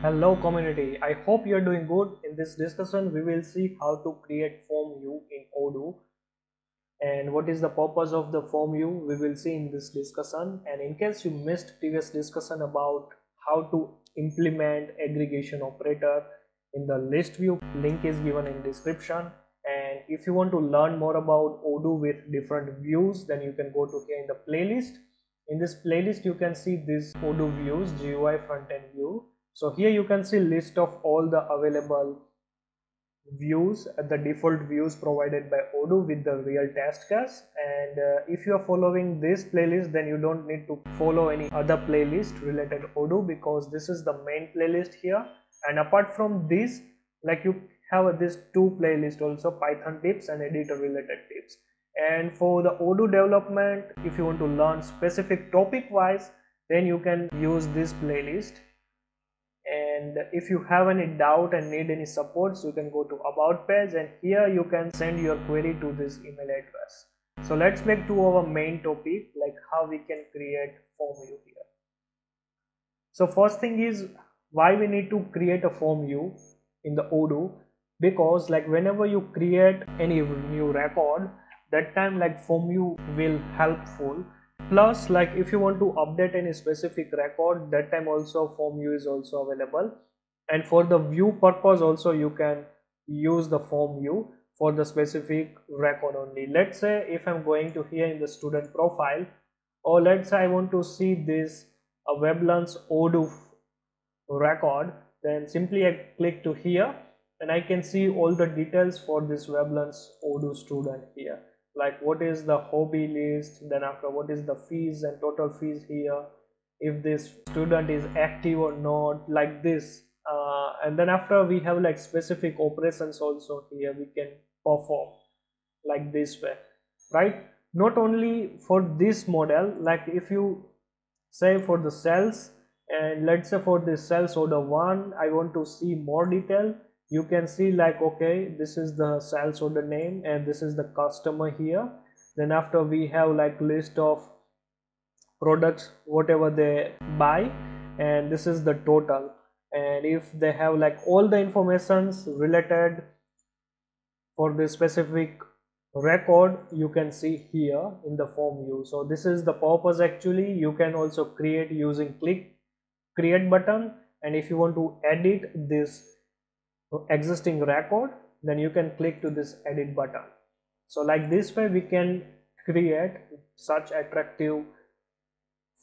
Hello community, I hope you are doing good. In this discussion, we will see how to create form view in Odoo. And what is the purpose of the form view we will see in this discussion. And in case you missed previous discussion about how to implement aggregation operator in the list view link is given in description. And if you want to learn more about Odoo with different views then you can go to here in the playlist. In this playlist you can see this Odoo views GUI front end view so here you can see list of all the available views the default views provided by Odoo with the real test case. And uh, if you are following this playlist then you don't need to follow any other playlist related Odoo because this is the main playlist here. And apart from this like you have this two playlist also Python tips and editor related tips. And for the Odoo development if you want to learn specific topic wise then you can use this playlist and if you have any doubt and need any supports you can go to about page and here you can send your query to this email address. So let's back to our main topic like how we can create form view here. So first thing is why we need to create a form view in the odoo? Because like whenever you create any new record that time like form view will helpful plus like if you want to update any specific record that time also form view is also available. And for the view purpose also you can use the form view for the specific record only. Let's say if i'm going to here in the student profile or let's say i want to see this uh, a weblearns odoo record then simply i click to here and i can see all the details for this weblearns odoo student here like what is the hobby list then after what is the fees and total fees here? If this student is active or not like this uh, and then after we have like specific operations also here we can perform like this way right? Not only for this model like if you say for the cells and let's say for this sales order one i want to see more detail you can see like okay this is the sales order name and this is the customer here. Then after we have like list of products whatever they buy and this is the total. And if they have like all the informations related for this specific record you can see here in the form view. So this is the purpose actually. You can also create using click create button. And if you want to edit this existing record then you can click to this edit button. So like this way we can create such attractive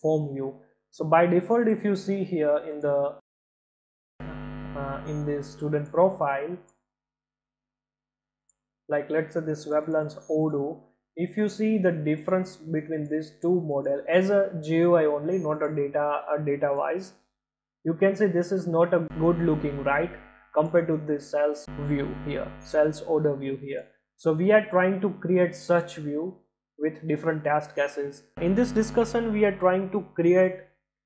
form view. So by default if you see here in the uh, in this student profile like let's say this weblearns odoo if you see the difference between these two model as a GUI only not a data a data wise you can say this is not a good looking right compared to this sales view here sales order view here. So we are trying to create such view with different test cases. In this discussion we are trying to create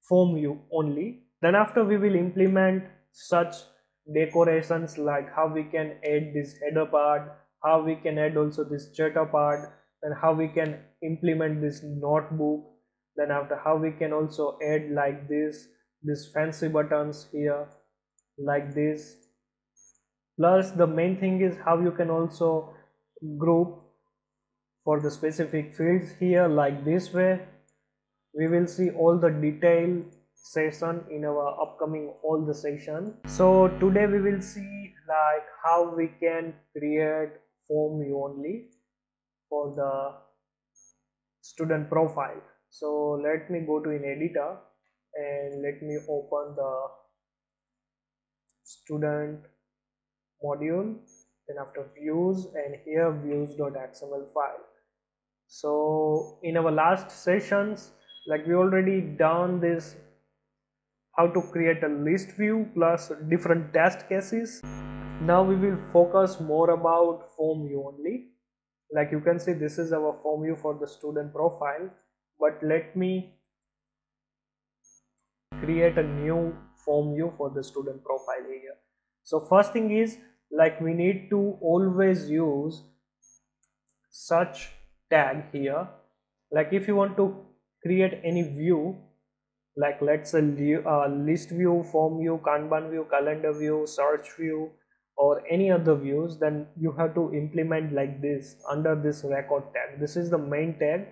form view only. Then after we will implement such decorations like how we can add this header part how we can add also this chatter part and how we can implement this notebook then after how we can also add like this this fancy buttons here like this plus the main thing is how you can also group for the specific fields here like this way. We will see all the detail session in our upcoming all the session. So today we will see like how we can create form view only for the student profile. So let me go to in editor and let me open the student module then after views and here views.xml file. So in our last sessions like we already done this how to create a list view plus different test cases. Now we will focus more about form view only. Like you can see this is our form view for the student profile. But let me create a new form view for the student profile here. So first thing is like we need to always use such tag here. Like if you want to create any view like let's say uh, list view form view kanban view calendar view search view or any other views then you have to implement like this under this record tag. This is the main tag.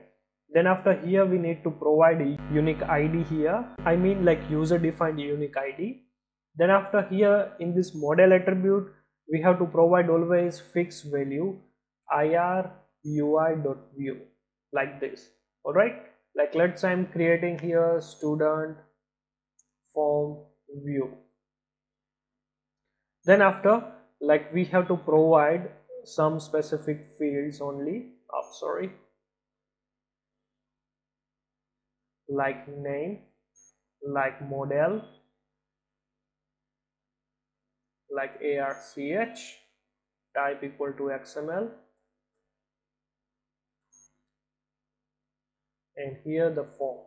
Then after here we need to provide a unique id here. I mean like user defined unique id then after here in this model attribute we have to provide always fixed value ir ui dot view like this. All right? Like let's say i'm creating here student form view then after like we have to provide some specific fields only. Oh sorry. Like name like model like arch type equal to xml and here the form.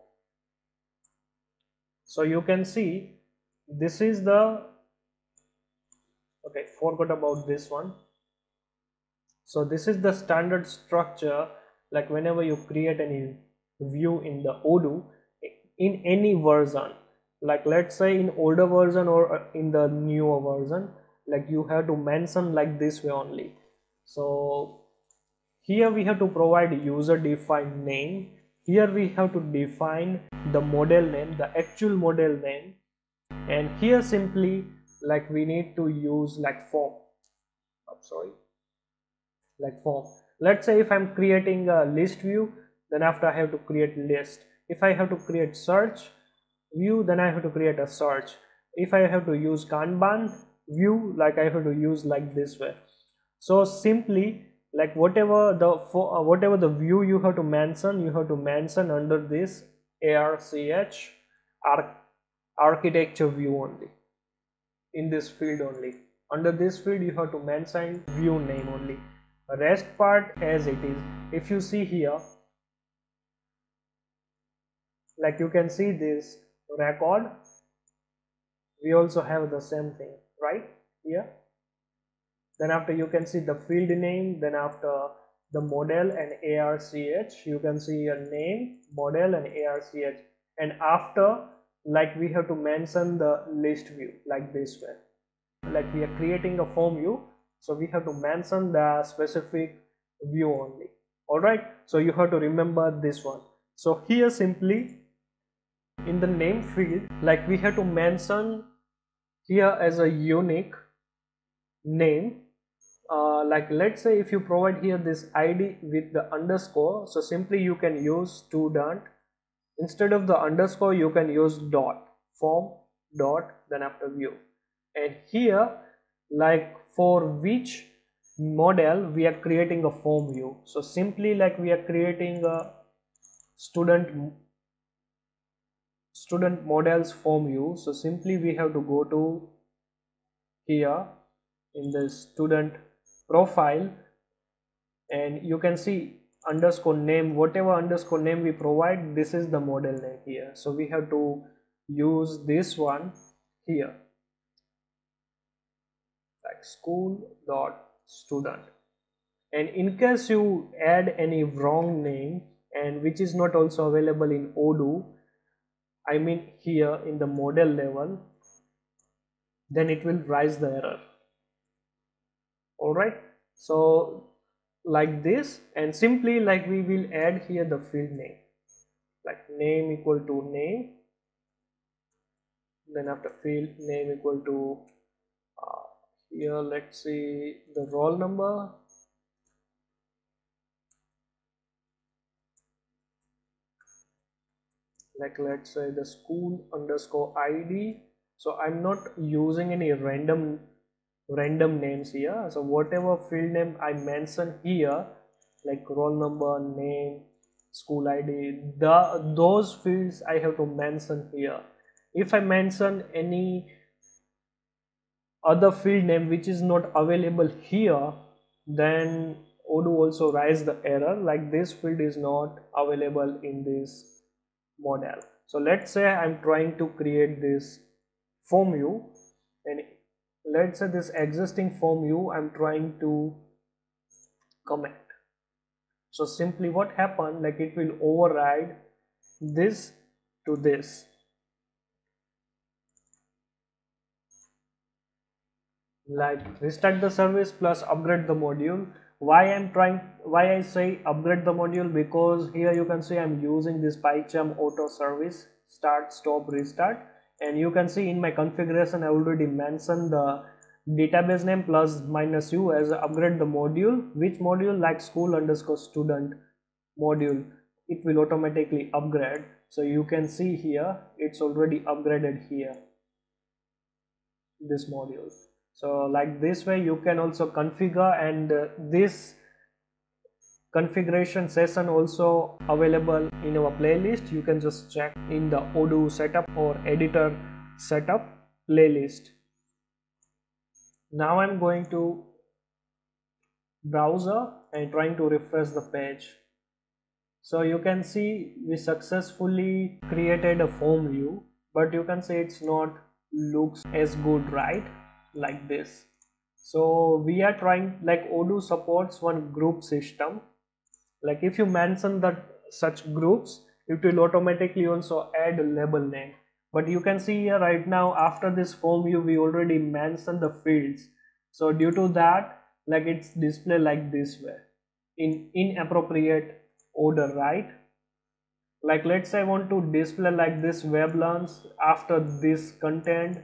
So you can see this is the okay forgot about this one. So this is the standard structure like whenever you create any view in the odoo in any version. Like let's say in older version or in the newer version like you have to mention like this way only. So here we have to provide user defined name. Here we have to define the model name the actual model name. And here simply like we need to use like form. I'm sorry. Like form. Let's say if I'm creating a list view then after I have to create list. If I have to create search view then I have to create a search. If I have to use Kanban view like I have to use like this way. So simply like whatever the for uh, whatever the view you have to mention you have to mention under this ARCH arch architecture view only. In this field only. Under this field you have to mention view name only. Rest part as it is. If you see here like you can see this record. We also have the same thing right here. Then after you can see the field name then after the model and arch you can see a name model and arch and after like we have to mention the list view like this way like we are creating a form view so we have to mention the specific view only. All right? So you have to remember this one. So here simply in the name field like we have to mention here as a unique name. Uh, like let's say if you provide here this id with the underscore so simply you can use student. Instead of the underscore you can use dot form dot then after view. And here like for which model we are creating a form view. So simply like we are creating a student student models form view so simply we have to go to here in the student profile and you can see underscore name whatever underscore name we provide this is the model name here. So we have to use this one here like school dot student. And in case you add any wrong name and which is not also available in odoo i mean here in the model level then it will rise the error. All right so like this and simply like we will add here the field name. Like name equal to name. Then after field name equal to uh, here let's see the roll number like let's say the school underscore id so i'm not using any random random names here. So whatever field name i mention here like roll number name school id the those fields i have to mention here. If i mention any other field name which is not available here then odoo also rise the error like this field is not available in this model. So let's say i'm trying to create this form view and let's say this existing form view i'm trying to comment so simply what happened like it will override this to this. Like restart the service plus upgrade the module why i'm trying why i say upgrade the module? Because here you can see i'm using this PyCharm auto service start stop restart. And you can see in my configuration i already mentioned the database name plus minus u as upgrade the module. Which module? Like school underscore student module. It will automatically upgrade. So you can see here it's already upgraded here this module so like this way you can also configure and uh, this configuration session also available in our playlist. You can just check in the odoo setup or editor setup playlist. Now i'm going to browser and trying to refresh the page. So you can see we successfully created a form view but you can see it's not looks as good right like this. So we are trying like odoo supports one group system. Like if you mention that such groups it will automatically also add a label name. But you can see here right now after this form view we already mentioned the fields. So due to that like it's display like this way. In inappropriate order right? Like let's say I want to display like this web learns after this content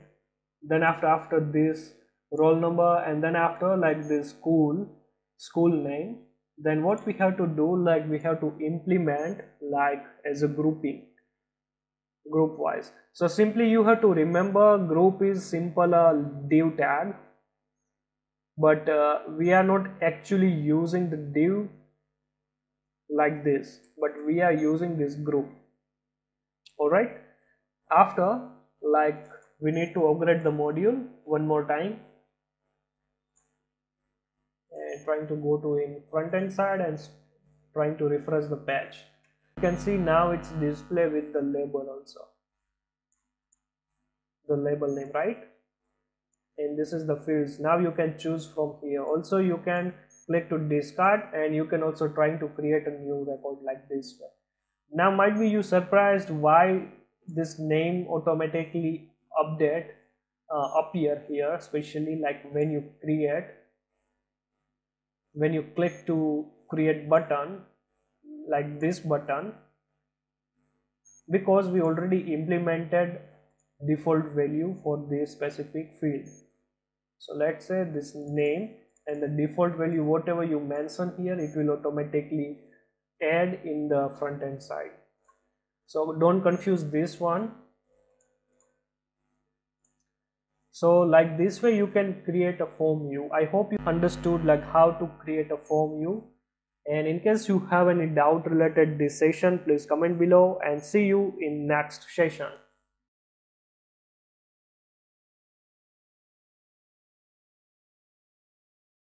then after after this roll number and then after like this school school name then what we have to do like we have to implement like as a grouping group wise so simply you have to remember group is simple a div tag but uh, we are not actually using the div like this but we are using this group. All right after like we need to upgrade the module one more time. And trying to go to in front end side and trying to refresh the page you can see now it's display with the label also. The label name right? And this is the fields. Now you can choose from here. Also you can click to discard and you can also trying to create a new record like this now might be you surprised why this name automatically update uh, appear here especially like when you create when you click to create button like this button because we already implemented default value for this specific field. So let's say this name and the default value whatever you mention here it will automatically add in the front end side. So don't confuse this one so like this way you can create a form view i hope you understood like how to create a form view and in case you have any doubt related this session please comment below and see you in next session